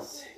Nossa.